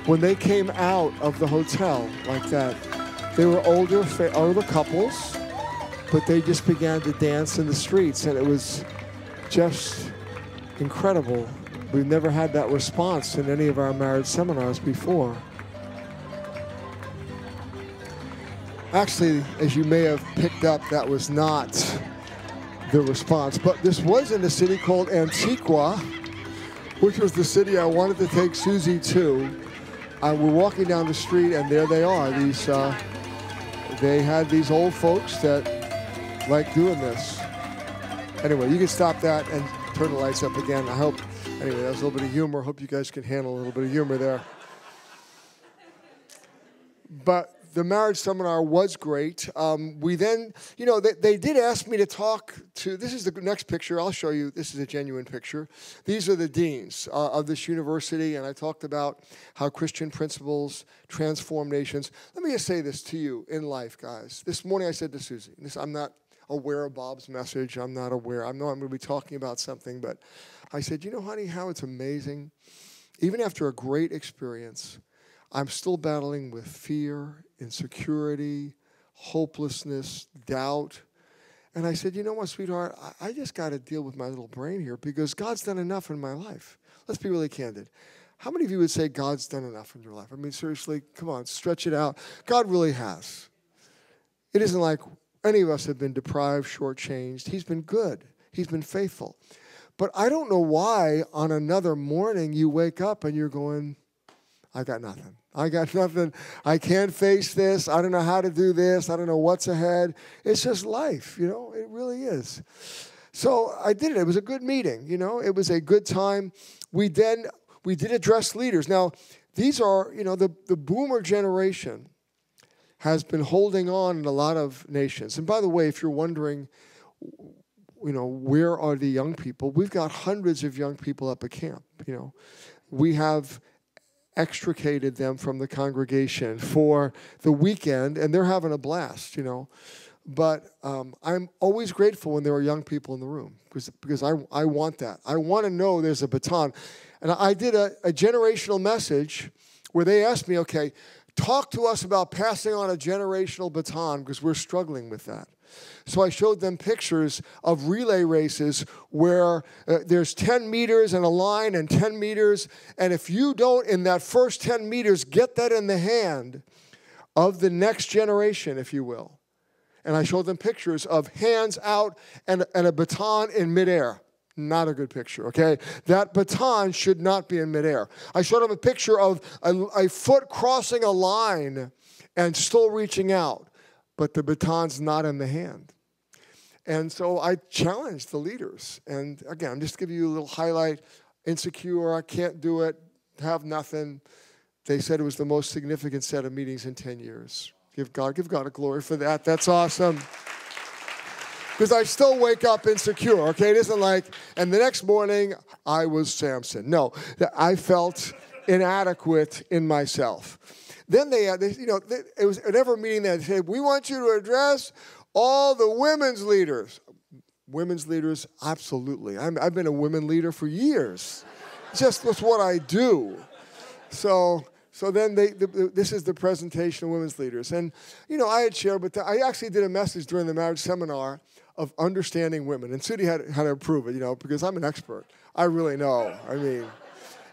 when they came out of the hotel like that, they were older, older couples, but they just began to dance in the streets, and it was just incredible. We've never had that response in any of our marriage seminars before. Actually, as you may have picked up, that was not the response. But this was in a city called Antigua, which was the city I wanted to take Susie to. And we're walking down the street, and there they are. These uh, they had these old folks that like doing this. Anyway, you can stop that and turn the lights up again. I hope. Anyway, that was a little bit of humor. Hope you guys can handle a little bit of humor there. But the marriage seminar was great. Um, we then, you know, they, they, did ask me to talk to. This is the next picture. I'll show you. This is a genuine picture. These are the deans uh, of this university, and I talked about how Christian principles transform nations. Let me just say this to you in life, guys. This morning I said to Susie, this, I'm not aware of Bob's message. I'm not aware. I know I'm going to be talking about something, but I said, you know, honey, how it's amazing. Even after a great experience, I'm still battling with fear, insecurity, hopelessness, doubt. And I said, You know what, sweetheart? I just got to deal with my little brain here because God's done enough in my life. Let's be really candid. How many of you would say God's done enough in your life? I mean, seriously, come on, stretch it out. God really has. It isn't like any of us have been deprived, shortchanged. He's been good, He's been faithful. But I don't know why on another morning you wake up and you're going, I got nothing. I got <laughs> nothing. I can't face this. I don't know how to do this. I don't know what's ahead. It's just life, you know, it really is. So I did it. It was a good meeting, you know, it was a good time. We then, we did address leaders. Now, these are, you know, the, the boomer generation has been holding on in a lot of nations. And by the way, if you're wondering, you know, where are the young people? We've got hundreds of young people up at camp, you know. We have extricated them from the congregation for the weekend, and they're having a blast, you know. But um, I'm always grateful when there are young people in the room because, because I, I want that. I want to know there's a baton. And I did a, a generational message where they asked me, okay, talk to us about passing on a generational baton because we're struggling with that. So I showed them pictures of relay races where uh, there's 10 meters and a line and 10 meters. And if you don't, in that first 10 meters, get that in the hand of the next generation, if you will. And I showed them pictures of hands out and, and a baton in midair. Not a good picture, okay? That baton should not be in midair. I showed them a picture of a, a foot crossing a line and still reaching out, but the baton's not in the hand. And so I challenged the leaders. And again, I'm just giving you a little highlight insecure, I can't do it, have nothing. They said it was the most significant set of meetings in 10 years. Give God, give God a glory for that. That's awesome. Because I still wake up insecure, okay? It isn't like, and the next morning I was Samson. No, I felt inadequate in myself. Then they, they you know, it was at every meeting they said, we want you to address all the women's leaders. Women's leaders, absolutely. i have been a women leader for years. Just that's what I do. So, so then they, the, this is the presentation of women's leaders. And, you know, I had shared, but I actually did a message during the marriage seminar of understanding women. And Susie had, had to approve it, you know, because I'm an expert. I really know. I mean,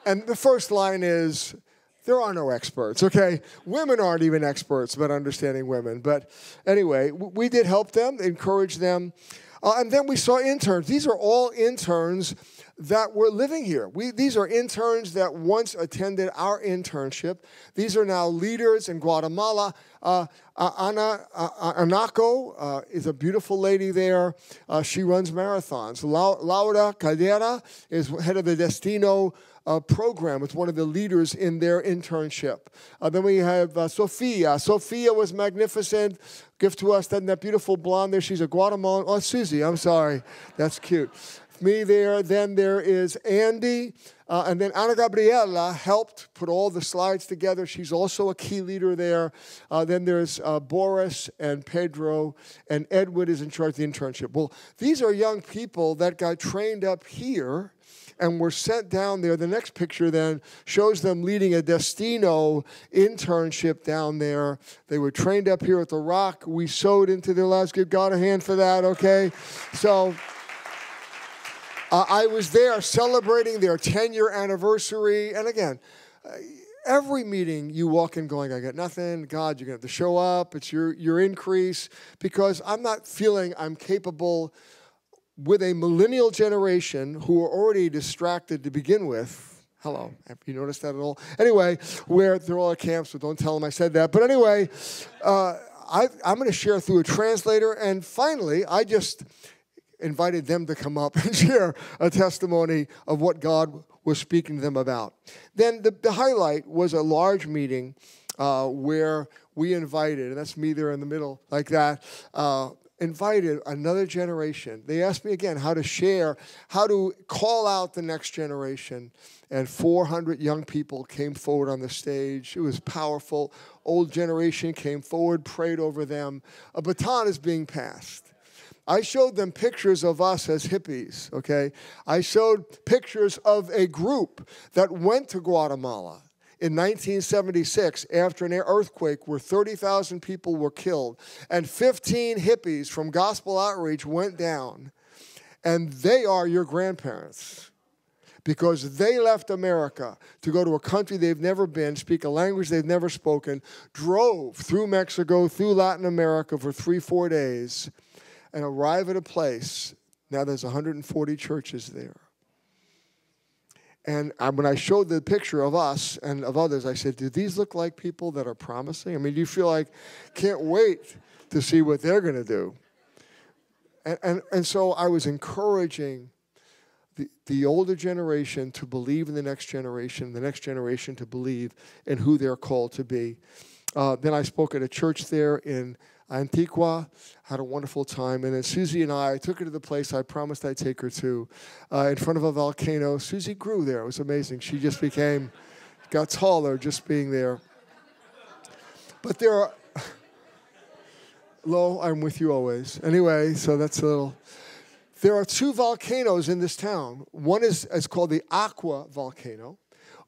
and the first line is, there are no experts, okay? Women aren't even experts about understanding women. But anyway, we did help them, encourage them. Uh, and then we saw interns. These are all interns that were living here. We, these are interns that once attended our internship. These are now leaders in Guatemala. Uh, uh, Ana uh, Anaco uh, is a beautiful lady there. Uh, she runs marathons. Laura Caldera is head of the Destino uh, program with one of the leaders in their internship. Uh, then we have uh, Sophia. Sophia was magnificent. Give to us that, that beautiful blonde there. She's a Guatemalan. Oh, Susie, I'm sorry. That's cute. Me there. Then there is Andy. Uh, and then Ana Gabriela helped put all the slides together. She's also a key leader there. Uh, then there's uh, Boris and Pedro, and Edward is in charge of the internship. Well, these are young people that got trained up here and were sent down there. The next picture then shows them leading a Destino internship down there. They were trained up here at the Rock. We sowed into their lives. Give God a hand for that, okay? So. Uh, I was there celebrating their 10 year anniversary. And again, uh, every meeting you walk in going, I got nothing. God, you're going to have to show up. It's your, your increase because I'm not feeling I'm capable with a millennial generation who are already distracted to begin with. Hello, have you noticed that at all? Anyway, where they're all at camp, so don't tell them I said that. But anyway, uh, I, I'm going to share through a translator. And finally, I just invited them to come up <laughs> and share a testimony of what God was speaking to them about. Then the, the highlight was a large meeting uh, where we invited, and that's me there in the middle, like that. Uh, invited another generation. They asked me again how to share, how to call out the next generation. And 400 young people came forward on the stage. It was powerful. Old generation came forward, prayed over them. A baton is being passed. I showed them pictures of us as hippies, okay? I showed pictures of a group that went to Guatemala in 1976 after an earthquake where 30,000 people were killed and 15 hippies from gospel outreach went down. And they are your grandparents because they left America to go to a country they've never been, speak a language they've never spoken, drove through Mexico, through Latin America for three, four days and arrive at a place. Now there's 140 churches there. And when I showed the picture of us and of others, I said, Do these look like people that are promising? I mean, do you feel like, can't wait to see what they're going to do? And, and, and so I was encouraging the, the older generation to believe in the next generation, the next generation to believe in who they're called to be. Uh, then I spoke at a church there in Antigua, had a wonderful time. And then Susie and I, I took her to the place I promised I'd take her to, uh, in front of a volcano. Susie grew there. It was amazing. She just became, got taller just being there. But there are, <laughs> Lo, I'm with you always. Anyway, so that's a little. There are two volcanoes in this town. One is, is called the Agua volcano,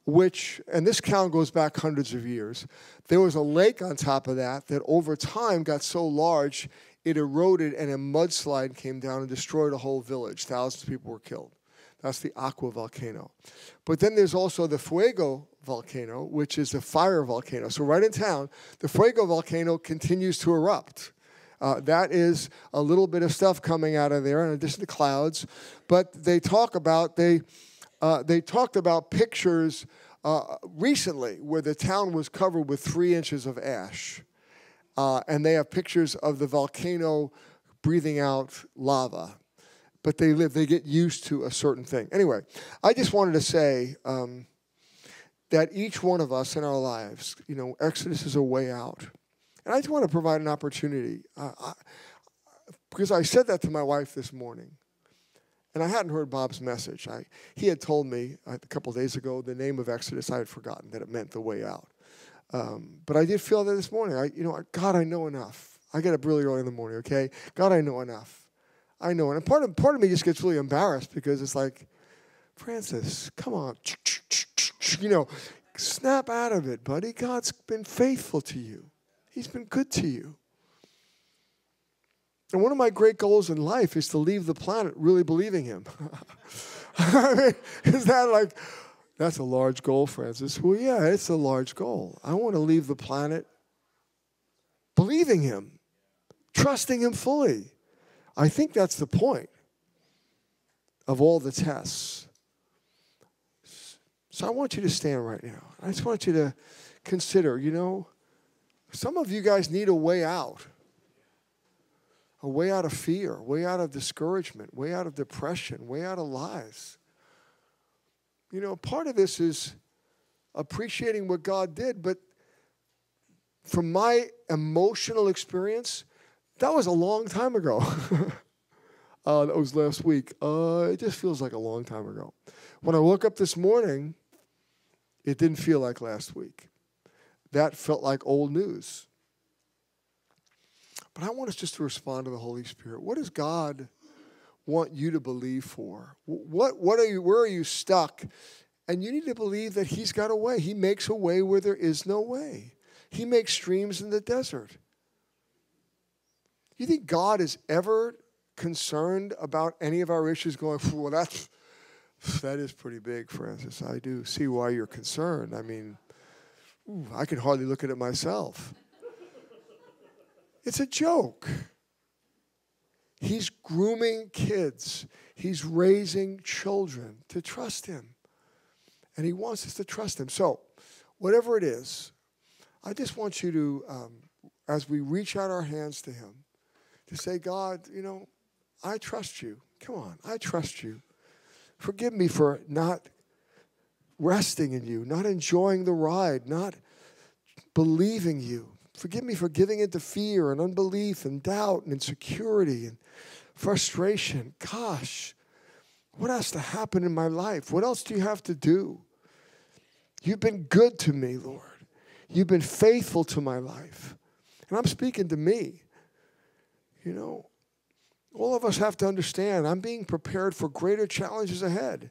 which, and this town goes back hundreds of years. There was a lake on top of that that over time got so large it eroded and a mudslide came down and destroyed a whole village. Thousands of people were killed. That's the Agua volcano. But then there's also the Fuego volcano, which is a fire volcano. So, right in town, the Fuego volcano continues to erupt. Uh, that is a little bit of stuff coming out of there, in addition to clouds. But they talk about, they, uh, they talked about pictures uh, recently where the town was covered with three inches of ash. Uh, and they have pictures of the volcano breathing out lava. But they live, they get used to a certain thing. Anyway, I just wanted to say um, that each one of us in our lives, you know, Exodus is a way out. And I just want to provide an opportunity. Uh, I, because I said that to my wife this morning. And I hadn't heard Bob's message. I, he had told me a couple days ago the name of Exodus. I had forgotten that it meant the way out. Um, but I did feel that this morning. I, you know, God, I know enough. I get up really early in the morning. Okay, God, I know enough. I know, and part of part of me just gets really embarrassed because it's like, Francis, come on, <laughs> you know, snap out of it, buddy. God's been faithful to you. He's been good to you. And one of my great goals in life is to leave the planet really believing Him. <laughs> I mean, is that like, that's a large goal, Francis? Well, yeah, it's a large goal. I want to leave the planet believing Him, trusting Him fully. I think that's the point of all the tests. So I want you to stand right now. I just want you to consider, you know, some of you guys need a way out a way out of fear, way out of discouragement, way out of depression, way out of lies. You know, part of this is appreciating what God did, but from my emotional experience, that was a long time ago. <laughs> uh, that was last week. Uh, it just feels like a long time ago. When I woke up this morning, it didn't feel like last week. That felt like old news. But I want us just to respond to the Holy Spirit. What does God want you to believe for? What, what are you, where are you stuck? And you need to believe that He's got a way. He makes a way where there is no way. He makes streams in the desert. You think God is ever concerned about any of our issues going, well, that's, that is pretty big, Francis. I do see why you're concerned. I mean, ooh, I can hardly look at it myself. It's a joke. He's grooming kids, He's raising children to trust Him. And He wants us to trust Him. So, whatever it is, I just want you to, um, as we reach out our hands to Him, to say, God, you know, I trust you. Come on, I trust you. Forgive me for not resting in you, not enjoying the ride, not believing you. Forgive me for giving into fear and unbelief and doubt and insecurity and frustration. Gosh, what has to happen in my life? What else do you have to do? You've been good to me, Lord. You've been faithful to my life. And I'm speaking to me. You know, all of us have to understand I'm being prepared for greater challenges ahead.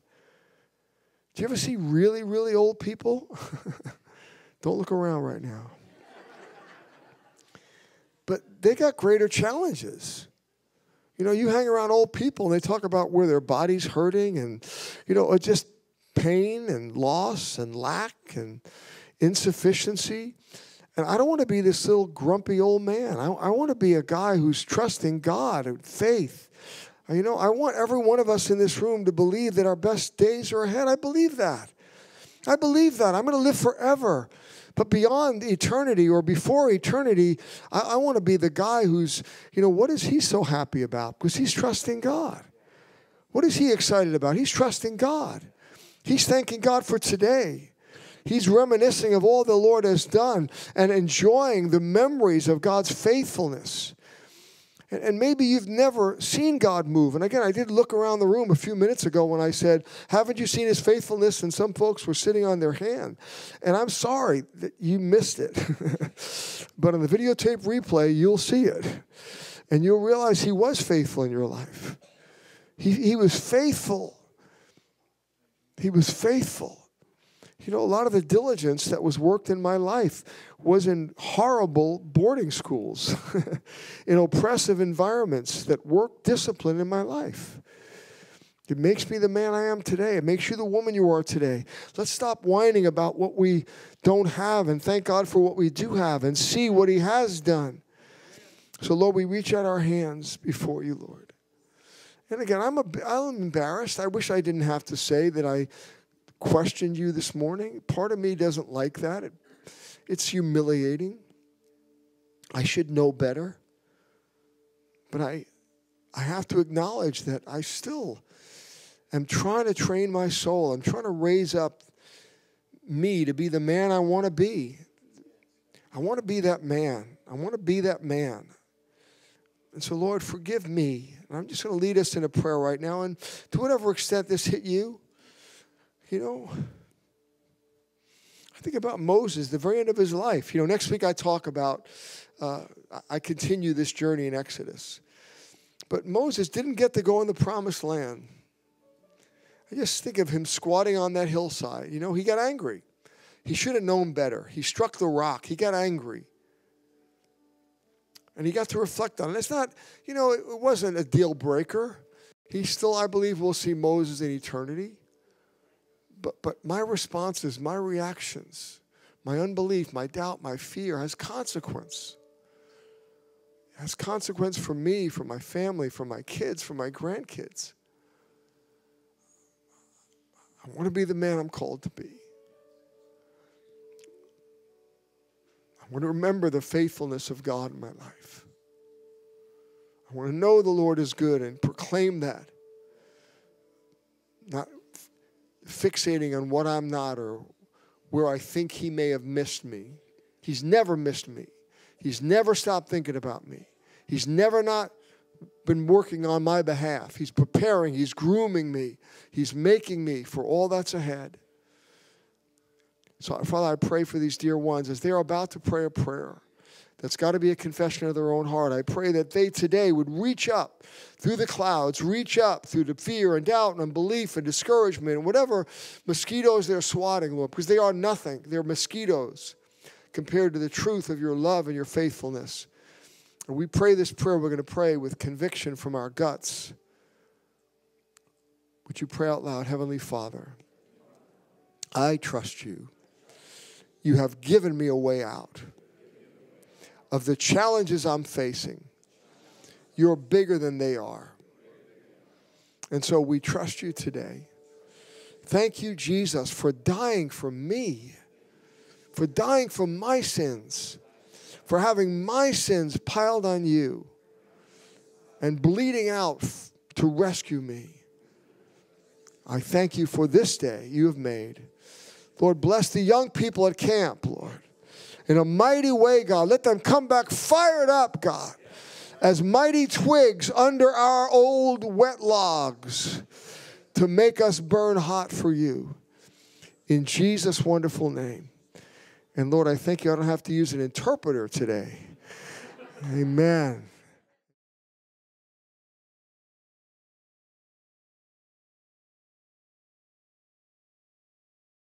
Do you ever see really, really old people? <laughs> Don't look around right now. They got greater challenges. You know, you hang around old people and they talk about where their body's hurting and, you know, uh, just pain and loss and lack and insufficiency. And I don't want to be this little grumpy old man. I, I want to be a guy who's trusting God and faith. Uh, you know, I want every one of us in this room to believe that our best days are ahead. I believe that. I believe that. I'm going to live forever. But beyond eternity or before eternity, I, I want to be the guy who's, you know, what is he so happy about? Because he's trusting God. What is he excited about? He's trusting God. He's thanking God for today. He's reminiscing of all the Lord has done and enjoying the memories of God's faithfulness. And maybe you've never seen God move. And again, I did look around the room a few minutes ago when I said, Haven't you seen his faithfulness? And some folks were sitting on their hand. And I'm sorry that you missed it. <laughs> but on the videotape replay, you'll see it. And you'll realize he was faithful in your life. He, he was faithful. He was faithful. You know, a lot of the diligence that was worked in my life was in horrible boarding schools, <laughs> in oppressive environments that worked discipline in my life. It makes me the man I am today. It makes you the woman you are today. Let's stop whining about what we don't have and thank God for what we do have and see what He has done. So, Lord, we reach out our hands before you, Lord. And again, I'm, a, I'm embarrassed. I wish I didn't have to say that I questioned you this morning. Part of me doesn't like that. It it's humiliating. I should know better. But I, I have to acknowledge that I still am trying to train my soul. I'm trying to raise up me to be the man I want to be. I want to be that man. I want to be that man. And so, Lord, forgive me. And I'm just going to lead us in a prayer right now. And to whatever extent this hit you, you know, I think about Moses, the very end of his life. You know, next week I talk about, uh, I continue this journey in Exodus. But Moses didn't get to go in the promised land. I just think of him squatting on that hillside. You know, he got angry. He should have known better. He struck the rock. He got angry. And he got to reflect on it. It's not, you know, it wasn't a deal breaker. He still, I believe, will see Moses in eternity. But, but my responses, my reactions, my unbelief, my doubt, my fear has consequence. It has consequence for me, for my family, for my kids, for my grandkids. I want to be the man I'm called to be. I want to remember the faithfulness of God in my life. I want to know the Lord is good and proclaim that. Not fixating on what I'm not or where I think he may have missed me. He's never missed me. He's never stopped thinking about me. He's never not been working on my behalf. He's preparing, he's grooming me, he's making me for all that's ahead. So, Father, I pray for these dear ones as they're about to pray a prayer that's got to be a confession of their own heart. I pray that they today would reach up through the clouds, reach up through the fear and doubt and unbelief and discouragement and whatever mosquitoes they're swatting, Lord, because they are nothing. They're mosquitoes compared to the truth of your love and your faithfulness. And we pray this prayer we're going to pray with conviction from our guts. Would you pray out loud, Heavenly Father? I trust you. You have given me a way out of the challenges I'm facing. You're bigger than they are. And so we trust you today. Thank you, Jesus, for dying for me, for dying for my sins, for having my sins piled on you and bleeding out to rescue me. I thank you for this day you have made. Lord, bless the young people at camp, Lord. In a mighty way, God. Let them come back fired up, God, as mighty twigs under our old wet logs to make us burn hot for you. In Jesus' wonderful name. And Lord, I thank you I don't have to use an interpreter today. Amen.